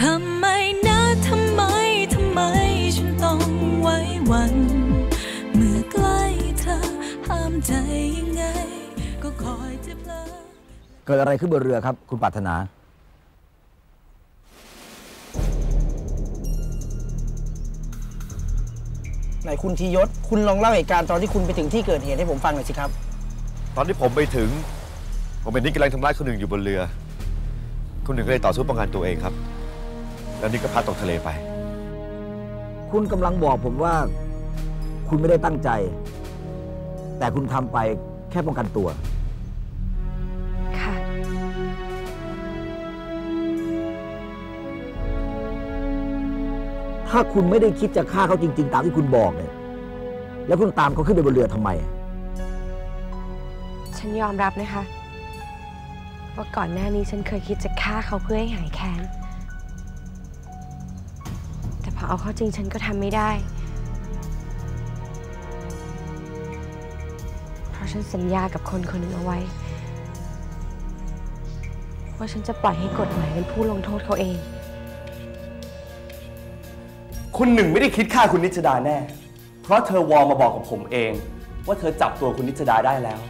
ทำไมนะทำไมทำไมฉันต้องไว้วัน เมื่อใกล้เธอห้ามใจยังไง ก็คอยจะเพลอเกิดอะไรขึ้นบนเรือครับ คุณปรารถนา ไหนคุณทียศ คุณลองเล่าเหตุการณ์ตอนที่คุณไปถึงที่เกิดเหตุให้ผมฟังหน่อยสิครับ ตอนที่ผมไปถึง ผมเป็นนิกกำลังทำร้ายคนหนึ่งอยู่บนเรือ คนหนึ่งก็เลยต่อสู้ป้องกันตัวเองครับ แล้วนิกก็พลัดตกทะเลไป คุณกำลังบอกผมว่า คุณไม่ได้ตั้งใจ แต่คุณทำไปแค่ป้องกันตัว ค่ะ ถ้าคุณไม่ได้คิดจะฆ่าเขาจริง ๆ ตามที่คุณบอกเนี่ยแล้วคุณตามเขาขึ้นไปบนเรือทำไม ฉันยอมรับนะคะ ว่าก่อนหน้านี้ฉันเคยคิดจะฆ่าเขาเพื่อให้หายแค้นแต่ พอเอาเข้าจริงฉันก็ทำไม่ได้ เพราะฉันสัญญากับคนคนหนึ่งเอาไว้ ว่าฉันจะปล่อยให้กฎหมายเป็นผู้ลงโทษเขาเอง คุณหนึ่งไม่ได้คิดฆ่าคุณนิชดาแน่ เพราะเธอวอลมาบอกกับผมเอง ว่าเธอจับตัวคุณนิชดาได้แล้ว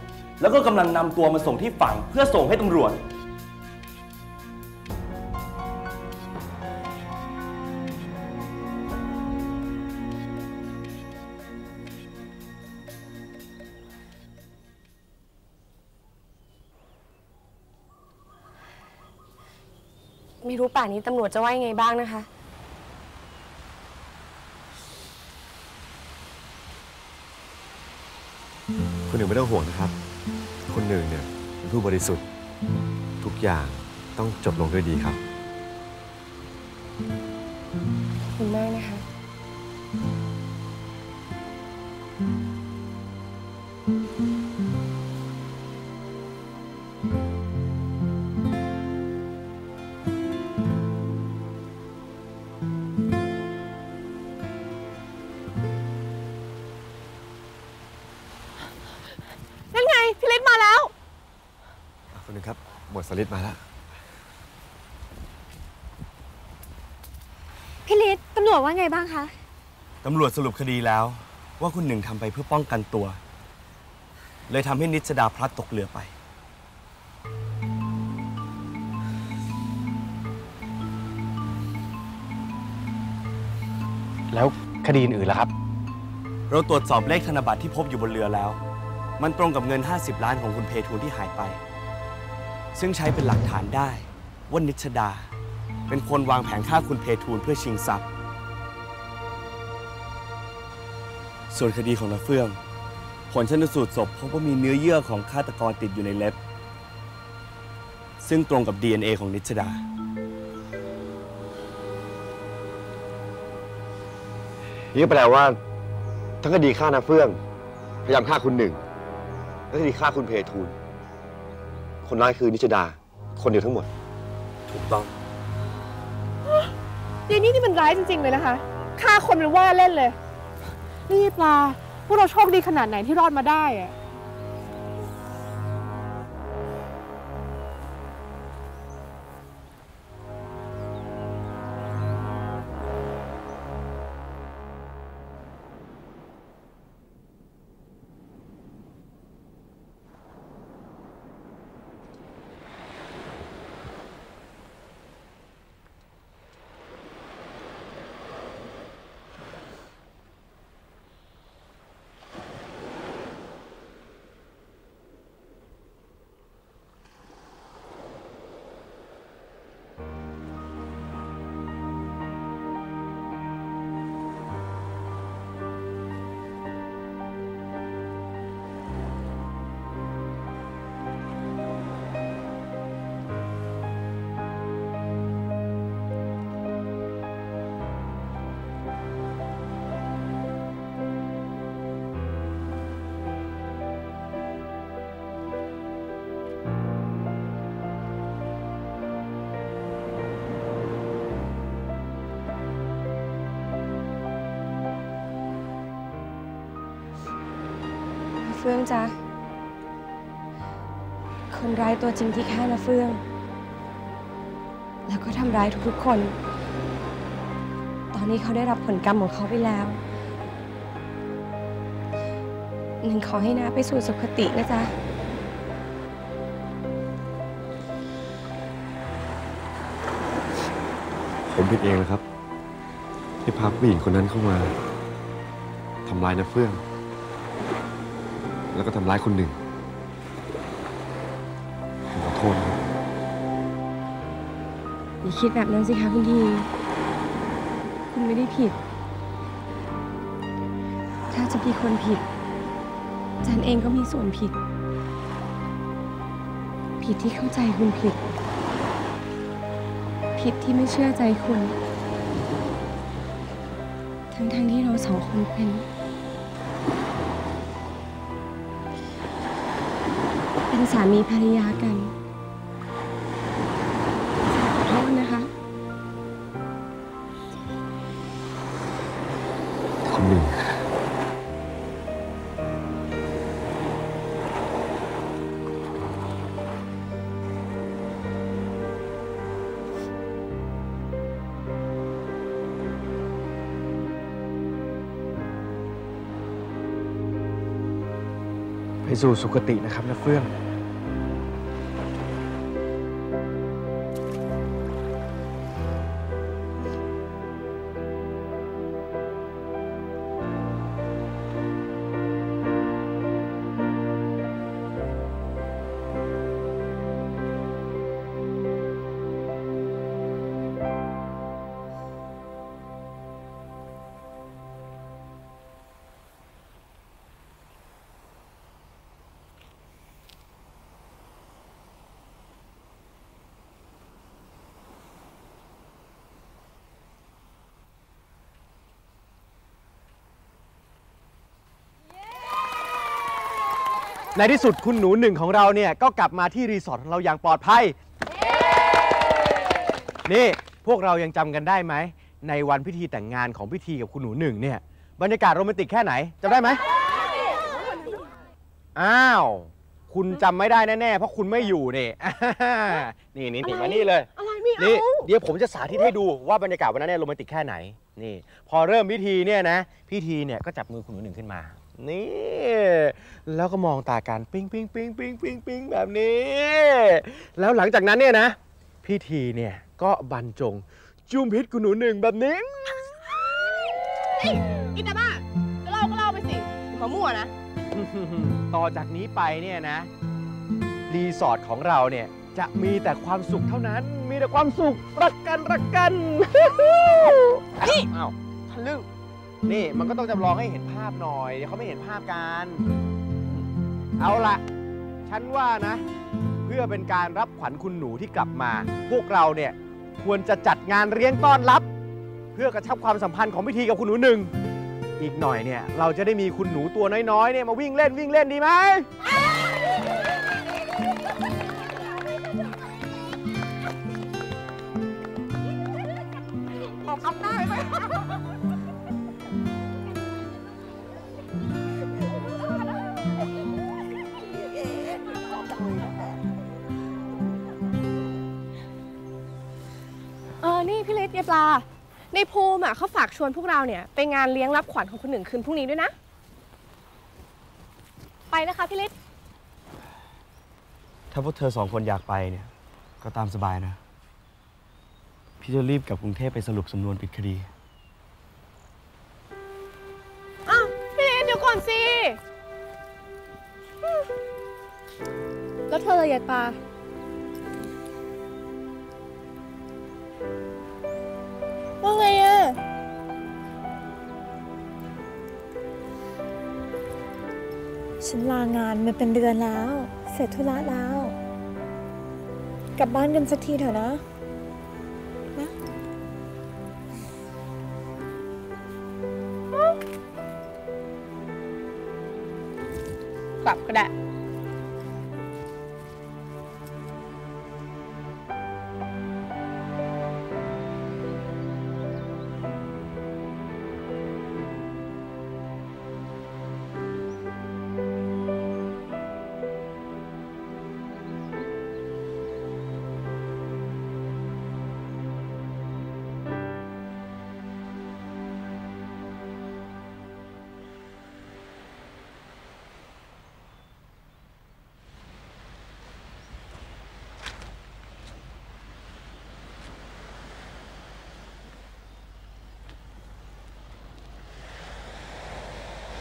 แล้วก็กำลังนำตัวมาส่งที่ฝั่งเพื่อส่งให้ตำรวจ ไม่รู้ป่านนี้ตำรวจจะว่ายังไงบ้างนะคะคนหนึ่งไม่ต้องห่วงนะครับคนหนึ่งเนี่ยเป็นผู้บริสุทธิ์ ทุกอย่างต้องจบลงด้วยดีครับ สลิดมาแล้ว พี่ฤทธิ์ตำรวจว่าไงบ้างคะ ตำรวจสรุปคดีแล้ว ว่าคุณหนึ่งทำไปเพื่อป้องกันตัว เลยทำให้นิชดาพลัดตกเรือไป แล้วคดีอื่นๆล่ะครับ เราตรวจสอบเลขธนบัตรที่พบอยู่บนเรือแล้ว มันตรงกับเงิน 50 ล้านของคุณเพทูลที่หายไป ซึ่งใช้เป็นหลักฐานได้ว่านิชดา เป็นคนวางแผนฆ่าคุณเพทูลเพื่อชิงทรัพย์ ส่วนคดีของนาเฟื่อง ผลชนสูตรศพพบว่ามีเนื้อเยื่อของฆาตกรติดอยู่ในเล็บ ซึ่งตรงกับ DNA ของนิชดา นี่ก็แปลว่า ทั้งคดีฆ่านาเฟื่อง พยายามฆ่าคุณหนึ่งและคดีฆ่าคุณเพทูล คนร้ายคือนิชดา คนเดียวทั้งหมด ถูกต้องยายนี่นี่มันร้ายจริง ๆ เลยนะคะฆ่าคนเป็นว่าเล่นเลย นี่ปลาพวกเราโชคดีขนาดไหนที่รอดมาได้อะ จ๊ะ คนร้ายตัวจริงที่ฆ่านาเฟื่อง แล้วก็ทำร้ายทุกๆคน ตอนนี้เขาได้รับผลกรรมของเขาไปแล้ว หนึ่งขอให้น้าไปสู่สุคตินะจ๊ะผมผิดเองนะครับ ที่พาผู้หญิงคนนั้นเข้ามาทำร้ายนะเฟื่อง แล้วก็ทำร้ายคนหนึ่งผมขอโทษนะครับอย่าคิดแบบนั้นสิคะคุณทีคุณไม่ได้ผิด ถ้าจะมีคนผิดจันเองก็มีส่วนผิด ผิดที่เข้าใจคุณผิด ผิดที่ไม่เชื่อใจคุณ ทั้งๆที่เราสองคนเป็น เป็นสามีภรรยากันขอโทษนะคะ คนหนึ่ง ไปสู่สุคตินะครับนะเฟื่อง ในที่สุดคุณหนูหนึ่งของเราเนี่ยก็กลับมาที่รีสอร์ทของเราอย่างปลอดภัย นี่พวกเรายังจำกันได้ไหม ในวันพิธีแต่งงานของพิธีกับคุณหนูหนึ่งเนี่ยบรรยากาศโรแมนติกแค่ไหนจำได้ไหมอ้าว คุณจำไม่ได้แน่ๆเพราะคุณไม่อยู่นี่ นี่นี่นี่มานี่เลย อะไรไม่เอานี่เดี๋ยวผมจะสาธิตให้ดูว่าบรรยากาศวันนั้นเนี่ยโรแมนติกแค่ไหน นี่ พอเริ่มพิธีเนี่ยนะ พิธีเนี่ยก็จับมือคุณหนูหนึ่งขึ้นมา นี่ แล้วก็มองตากันปิ๊งปิ๊งปิ๊งปิ๊งปิ๊งปิ๊งแบบนี้ แล้วหลังจากนั้นเนี่ยนะ พิธีเนี่ยก็บรรจง จุ่มพิษคุณหนูหนึ่งแบบนี้ กินแต่บ้าจะเล่าก็เล่าไปสิอย่ามามั่วนะ ต่อจากนี้ไปเนี่ยนะ รีสอร์ทของเราเนี่ยจะมีแต่ความสุขเท่านั้น มีแต่ความสุข รักกัน รักกันนี่อ้าวทะลึ่ง นี่มันก็ต้องจำลองให้เห็นภาพหน่อยเดี๋ยวเขาไม่เห็นภาพกัน เอาละฉันว่านะ เพื่อเป็นการรับขวัญคุณหนูที่กลับมา พวกเราเนี่ยควรจะจัดงานเลี้ยงต้อนรับ เพื่อกระชับความสัมพันธ์ของพิธีกับคุณหนูหนึ่ง อีกหน่อยเนี่ยเราจะได้มีคุณหนูตัวน้อยๆเนี่ยมาวิ่งเล่นวิ่งเล่นดีไหม นี่พี่เล็กยายปลา ในภูมิอะเขาฝากชวนพวกเราเนี่ยไปงานเลี้ยงรับขวัญของคนหนึ่งคืนพรุ่งนี้ด้วยนะ ไปนะคะพี่เล็กถ้าพวกเธอสองคนอยากไปเนี่ย ก็ตามสบายนะ พี่จะรีบกลับกรุงเทพไปสรุปสำนวนปิดคดี อ้าวพี่เล็กเดี๋ยวก่อนสิอืมแล้วเธอเลยยายปลาว่า ฉันลางานมาเป็นเดือนแล้ว เสร็จธุระแล้ว กลับบ้านกันสักทีเถอะนะกลับก็ได้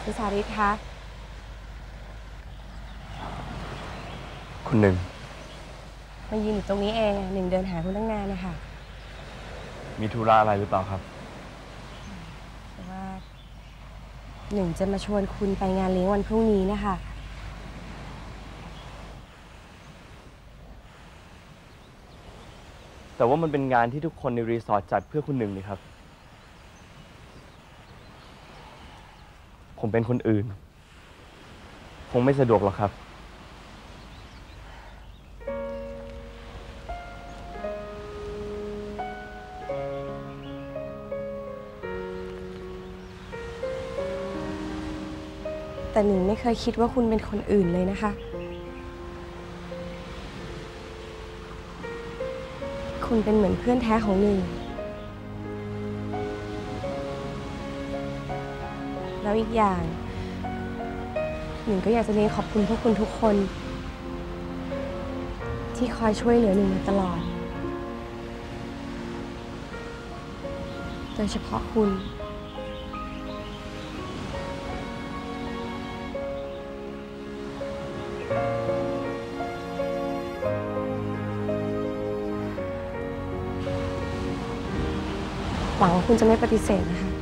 คุณสาริตคะ คุณหนึ่ง มายืนอยู่ตรงนี้เองอะหนึ่งเดินหาคุณตั้งนานนะคะ มีธุระอะไรหรือเปล่าครับแต่ว่าหนึ่งจะมาชวนคุณไปงานเลี้ยงวันพรุ่งนี้นะคะ แต่ว่ามันเป็นงานที่ทุกคนในรีสอร์ทจัดเพื่อคุณหนึ่งนี่ครับ ผมเป็นคนอื่น คงไม่สะดวกหรอกครับ แต่หนึ่งไม่เคยคิดว่าคุณเป็นคนอื่นเลยนะคะ คุณเป็นเหมือนเพื่อนแท้ของหนึ่ง แล้วอีกอย่างหนึ่งก็อยากจะเรียนขอบคุณพวกคุณทุกคน ที่คอยช่วยเหลือหนึ่งมาตลอด โดยเฉพาะคุณหวังว่าคุณจะไม่ปฏิเสธนะคะ